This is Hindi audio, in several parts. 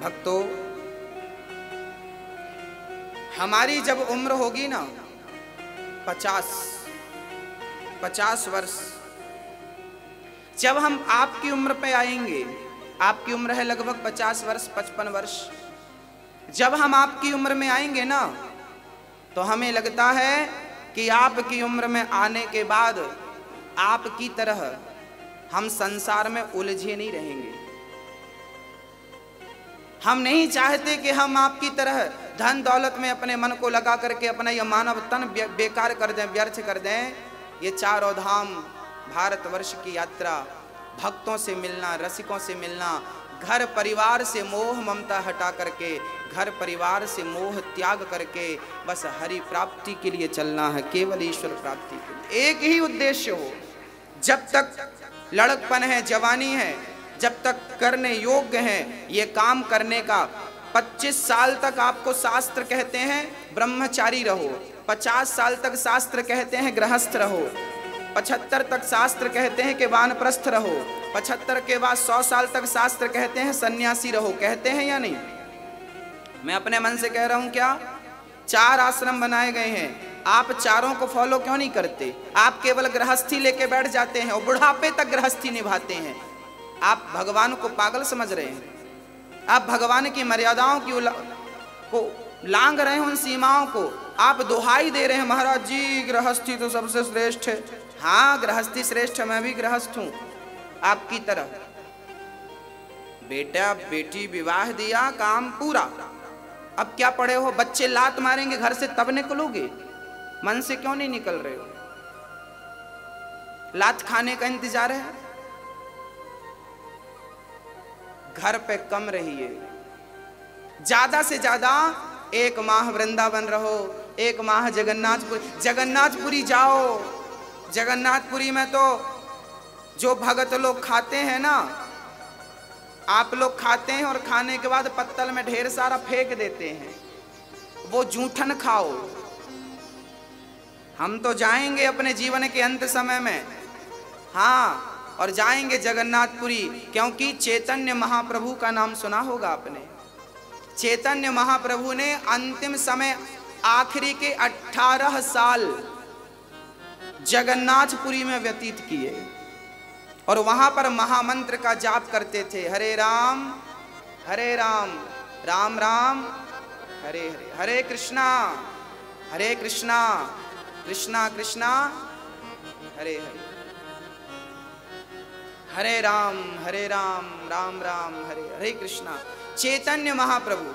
भक्तों, हमारी जब उम्र होगी ना, पचास पचास वर्ष, जब हम आपकी उम्र पे आएँगे, आपकी उम्र है लगभग पचास वर्ष, पचपन वर्ष, जब हम आपकी उम्र में आएँगे ना तो हमें लगता है कि आपकी उम्र में आने के बाद आपकी तरह हम संसार में उलझे नहीं रहेंगे। हम नहीं चाहते कि हम आपकी तरह धन दौलत में अपने मन को लगा करके अपना यह मानव तन बेकार कर दें, व्यर्थ कर दें। ये चारों धाम भारतवर्ष की यात्रा, भक्तों से मिलना, रसिकों से मिलना, घर परिवार से मोह ममता हटा करके, घर परिवार से मोह त्याग करके बस हरि प्राप्ति के लिए चलना है, केवल ईश्वर प्राप्ति के लिए। एक ही उद्देश्य हो, जब तक लड़कपन है, जवानी है जब तक करने योग्य है, ये काम करने का 25 साल तक आपको शास्त्र कहते हैं, ब्रह्मचारी रहो। 50 साल तक शास्त्र कहते हैं, गृहस्थ रहो। पचहत्तर तक शास्त्र कहते हैं कि वानप्रस्थ रहो। पचहत्तर के बाद सौ साल तक शास्त्र कहते हैं, सन्यासी रहो। कहते हैं या नहीं? मैं अपने मन से कह रहा हूँ, क्या? चार आश्रम बनाए गए हैं। आप चारों को फॉलो क्यों नहीं करते? आप केवल गृहस्थी लेके बैठ जाते हैं और बुढ़ापे तक गृहस्थी निभाते हैं। आप भगवान को पागल समझ रहे हैं। आप भगवान की मर्यादाओं की को लांग रहे हैं उन सीमाओं को। आप दुहाई दे रहे हैं, महाराज जी, गृहस्थी तो सबसे श्रेष्ठ है। हाँ गृहस्थी श्रेष्ठ मैं भी गृहस्थ हूँ। आपकी तरह। बेटा, बेटी, विवाह दिया, काम पूरा। अब क्या पड़े हो? बच्चे लात मारेंगे, घर से तब निकलोगे? मन से क्यों नहीं निकल रहे हो? लात खाने का इंतज़ार है? घर पे कम रहिए। ज़्यादा से ज़्यादा एक माह वृंदावन रहो, एक माह जगन्नाथपुरी जगन्नाथपुरी जाओ। जगन्नाथपुरी में तो जो भगत लोग खाते हैं ना, आप लोग खाते हैं और खाने के बाद पत्तल में ढेर सारा फेंक देते हैं। वो जूठन खाओ। हम तो जाएँगे अपने जीवन के अंत समय में। हाँ और जाएँगे जगन्नाथपुरी, क्योंकि चैतन्य महाप्रभु का नाम सुना होगा आपने। चैतन्य महाप्रभु ने अंतिम समय आखिरी के 18 साल जगन्नाथपुरी में व्यतीत किए और वहाँ पर महामंत्र का जाप करते थे, हरे राम हरे राम राम राम, हरे हरे हरे कृष्णा हरे कृष्णा कृष्णा कृष्णा, हरे हरे। हरे राम हरे राम राम राम, हरे हरे कृष्णा। चैतन्य महाप्रभु,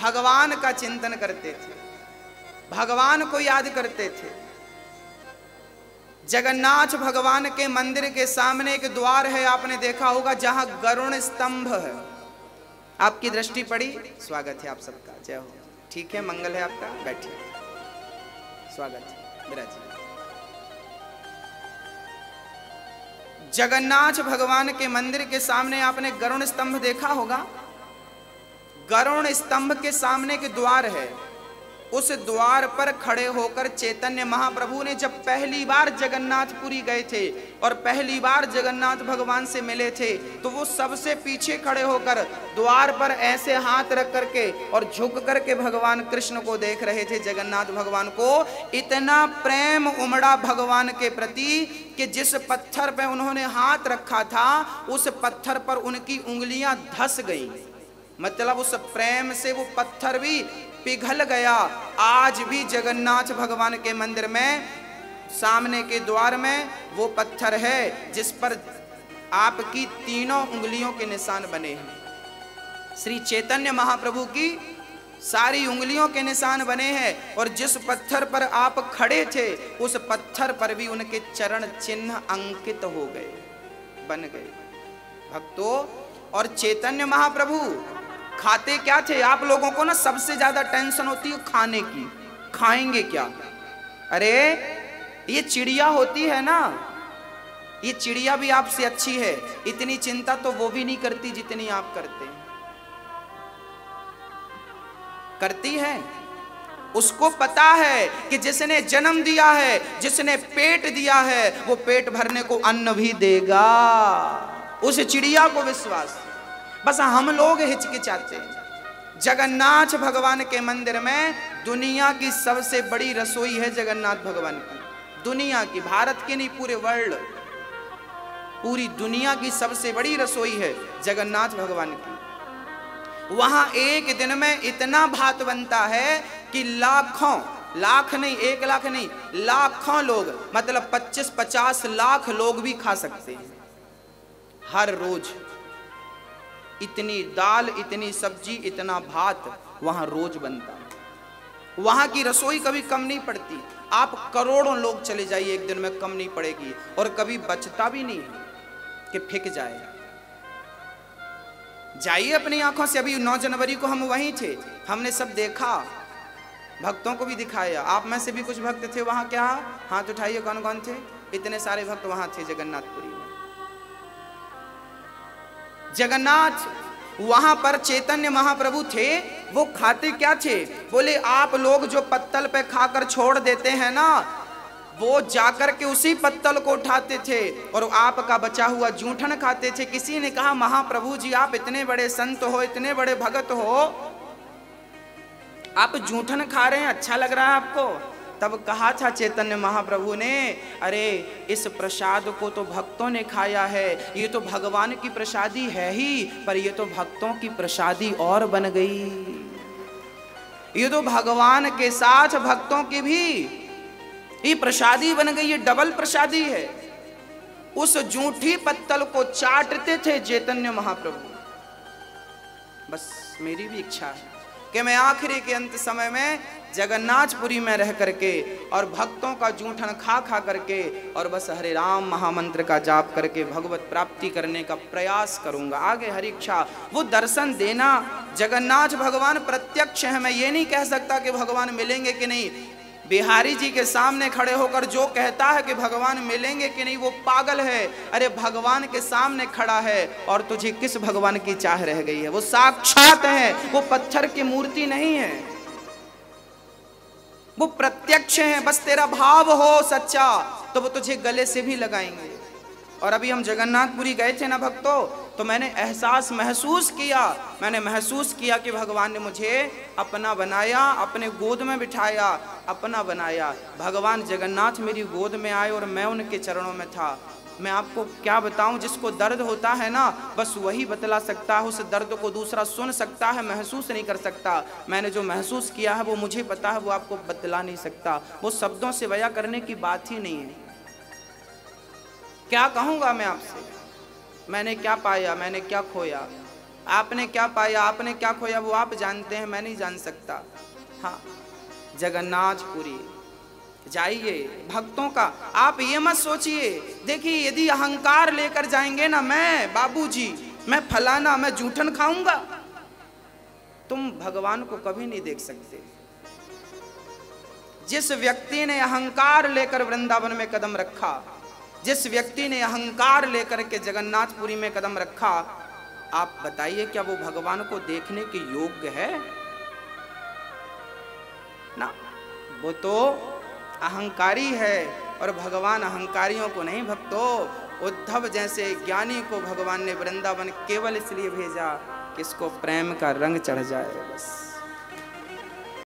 भगवान का चिंतन करते थे। भगवान को याद करते थे। जगन्नाथ भगवान के मंदिर के सामने एक द्वार है, आपने देखा होगा, जहाँ गरुण स्तंभ है। आपकी दृष्टि पड़ी? स्वागत है आप सबका। जय हो। ठीक है, मंगल है आपका? बैठिए। स्वागत है। विराजी जगन्नाथ भगवान के मंदिर के सामने आपने गरुण स्तंभ देखा होगा? गरुण स्तंभ के सामने के द्वार है। उस द्वार पर खड़े होकर चैतन्य महाप्रभु ने जब पहली बार जगन्नाथपुरी गए थे और पहली बार जगन्नाथ भगवान से मिले थे तो वो सबसे पीछे खड़े होकर द्वार पर ऐसे हाथ रख करके और झुक करके भगवान कृष्ण को देख रहे थे। जगन्नाथ भगवान को इतना प्रेम उमड़ा भगवान के प्रति कि जिस पत्थर पर उन्होंने हाथ रखा था, उस पत्थर पर उनकी उंगलियाँ धस गई। मतलब उस प्रेम से वो पत्थर भी पिघल गया। आज भी जगन्नाथ भगवान के मंदिर में, सामने के द्वार में वो पत्थर है, जिस पर आपकी तीनों उंगलियों के निशान बने हैं। श्री चैतन्य महाप्रभु की सारी उंगलियों के निशान बने हैं और जिस पत्थर पर आप खड़े थे, उस पत्थर पर भी उनके चरण चिन्ह अंकित हो गए, बन गए। भक्तों, और चैतन्य महाप्रभु खाते क्या थे? आप लोगों को ना सबसे ज़्यादा टेंशन होती है खाने की। खाएँगे क्या? अरे, ये चिड़िया होती है ना। ये चिड़िया भी आपसे अच्छी है। इतनी चिंता तो वो भी नहीं करती जितनी आप करते हैं। करती है? उसको पता है कि जिसने जन्म दिया है, जिसने पेट दिया है, वो पेट भरने को अन्न भी देगा। उस चिड़िया को विश्वास। बस हम लोग हिचकिचाते हैं। जगन्नाथ भगवान के मंदिर में दुनिया की सबसे बड़ी रसोई है जगन्नाथ भगवान की। दुनिया की, भारत की नहीं, पूरे वर्ल्ड पूरी दुनिया की सबसे बड़ी रसोई है जगन्नाथ भगवान की। वहाँ एक दिन में इतना भात बनता है कि लाखों, लाख नहीं, एक लाख नहीं, लाखों लोग मतलब 25-50 लाख लोग भी खा सकते हैं। हर रोज। इतनी दाल, इतनी सब्ज़ी, इतना भात वहाँ रोज बनता। वहाँ की रसोई कभी कम नहीं पड़ती। आप करोड़ों लोग चले जाइए, एक दिन में कम नहीं पड़ेगी। और कभी बचता भी नहीं कि फिक जाए। जाइए अपनी आँखों से। अभी 9 जनवरी को हम वहीं थे। हमने सब देखा। भक्तों को भी दिखाया। आप में से भी कुछ भक्त थे वहाँ? क्या? हाथ उठाइए। कौन कौन थे? इतने सारे भक्त वहाँ थे जगन्नाथपुरी जगन्नाथ वहाँ पर चैतन्य महाप्रभु थे, वो खाते क्या थे? बोले, आप लोग जो पत्तल पे खाकर छोड़ देते हैं ना, वो जाकर के उसी पत्तल को उठाते थे और आपका बचा हुआ जूठन खाते थे। किसी ने कहा, महाप्रभु जी, आप इतने बड़े संत हो, इतने बड़े भगत हो, आप जूठन खा रहे हैं अच्छा लग रहा है आपको? तब कहा था चैतन्य महाप्रभु ने, अरे, इस प्रसाद को तो भक्तों ने खाया है। ये तो भगवान की प्रसादी है ही, पर ये तो भक्तों की प्रसादी और बन गई। ये तो भगवान के साथ भक्तों की भी ये प्रसादी बन गई, ये डबल प्रसादी है। उस जूठी पत्तल को चाटते थे चैतन्य महाप्रभु। बस मेरी भी इच्छा है कि मैं आखिरी के अंत समय में जगन्नाथपुरी में रह करके और भक्तों का जूठन खा खा करके और बस हरे राम महामंत्र का जाप करके भगवत प्राप्ति करने का प्रयास करूँगा। आगे हरी इच्छा वो दर्शन देना, जगन्नाथ भगवान प्रत्यक्ष है, मैं ये नहीं कह सकता कि भगवान मिलेंगे कि नहीं। बिहारी जी के सामने खड़े होकर जो कहता है कि भगवान मिलेंगे कि नहीं, वो पागल है। अरे भगवान के सामने खड़ा है और तुझे किस भगवान की चाह रह गई है? वो साक्षात है, वो पत्थर की मूर्ति नहीं है। वो प्रत्यक्ष है, बस तेरा भाव हो सच्चा तो वो तुझे गले से भी लगाएँगे। और अभी हम जगन्नाथपुरी गए थे ना भक्तों तो मैंने एहसास महसूस किया, मैंने महसूस किया कि भगवान ने मुझे अपना बनाया, अपने गोद में बिठाया, अपना बनाया। भगवान जगन्नाथ मेरी गोद में आए और मैं उनके चरणों में था। मैं आपको क्या बताऊँ, जिसको दर्द होता है ना, बस वही बतला सकता है, उस दर्द को दूसरा सुन सकता है, महसूस नहीं कर सकता। मैंने जो महसूस किया है, वो मुझे पता है, वो आपको बतला नहीं सकता। वो शब्दों से वया करने की बात ही नहीं है। क्या कहूँगा मैं आपसे? मैंने क्या पाया, मैंने क्या खोया? आपने क्या पाया, आपने क्या खोया, वो आप जानते हैं, मैं नहीं जान सकता। हाँ जगन्नाथपुरी। जाइए, भक्तों का। आप ये मत सोचिए, देखिए यदि अहंकार लेकर जाएँगे ना मैं, बाबूजी, मैं फलाना, मैं जूठन खाऊँगा। तुम भगवान को कभी नहीं देख सकते। जिस व्यक्ति ने अहंकार लेकर वृंदावन में कदम रखा, जिस व्यक्ति ने अहंकार लेकर के जगन्नाथपुरी में कदम रखा, आप बताइए क्या वो भगवान को देखने के योग्य है? ना, वो तो अहंकारी है और भगवान अहंकारियों को नहीं भक्तो। उद्धव जैसे ज्ञानी को भगवान ने वृंदावन केवल इसलिए भेजा कि इसको प्रेम का रंग चढ़ जाए, बस।